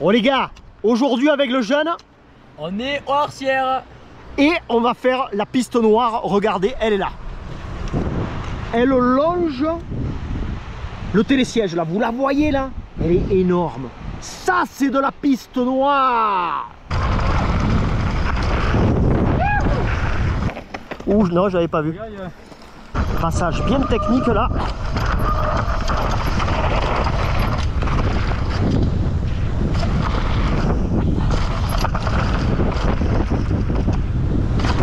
Bon les gars, aujourd'hui avec le jeune, On est au Arcière. et on va faire la piste noire. Regardez, elle est là. Elle longe le télésiège là. Vous la voyez là? Elle est énorme. Ça, c'est de la piste noire. Ouh, non, j'avais pas vu. Passage bien technique là.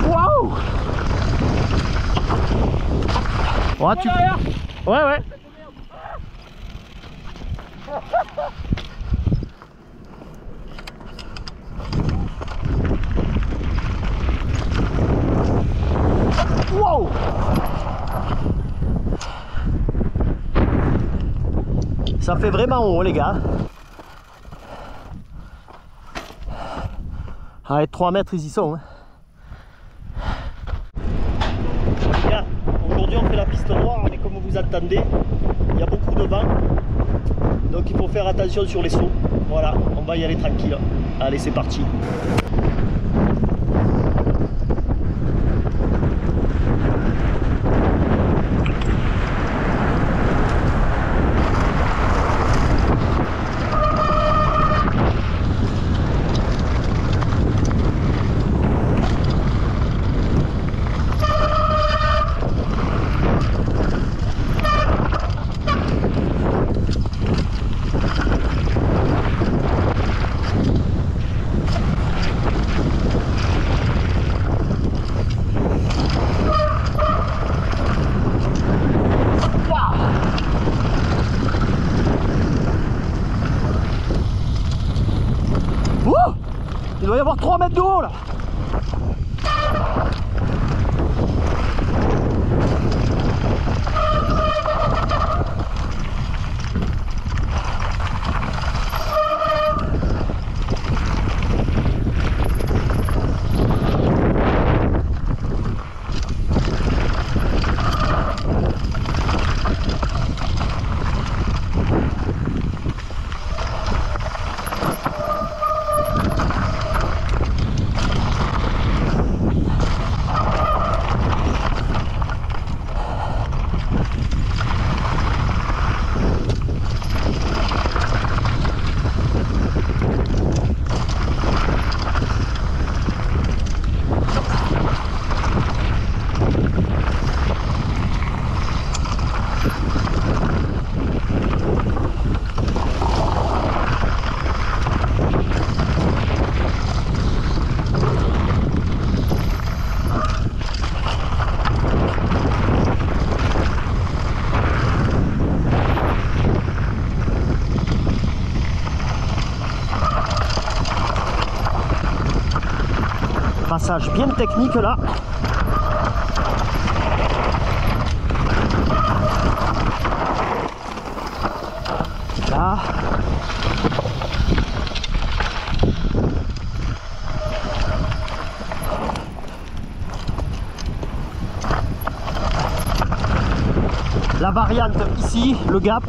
Waouh Ouais, tu... Ouais, ouais. Wow Ça fait vraiment haut les gars. Allez, 3 mètres ils y sont. hein. Aujourd'hui on fait la piste noire, mais comme vous attendez, il y a beaucoup de vent. Donc il faut faire attention sur les sauts. Voilà, on va y aller tranquille. Allez, c'est parti. Ouh Il doit y avoir 3 mètres de haut là Bien technique là. Là. La variante ici, le gap.